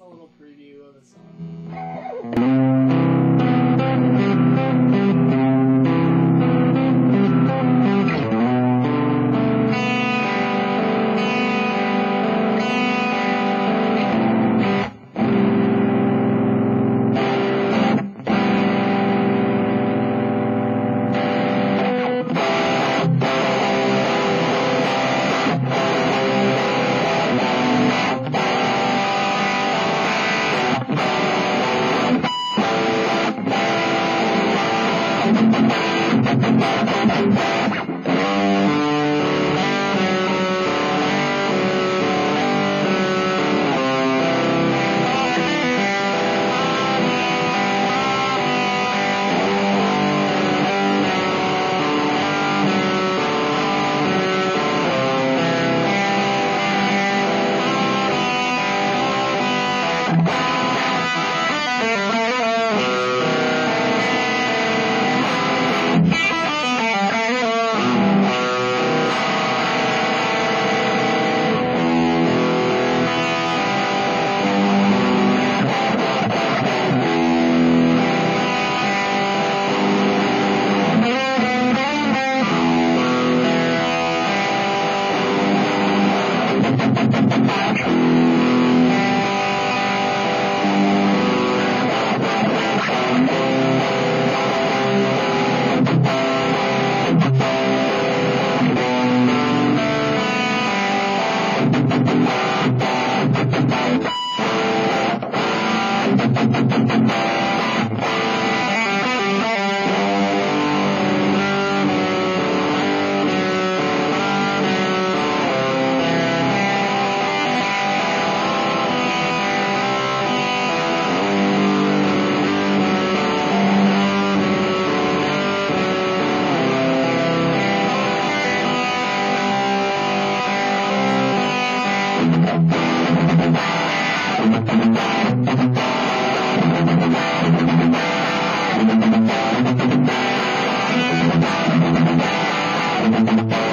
a little preview of the song. Thank you.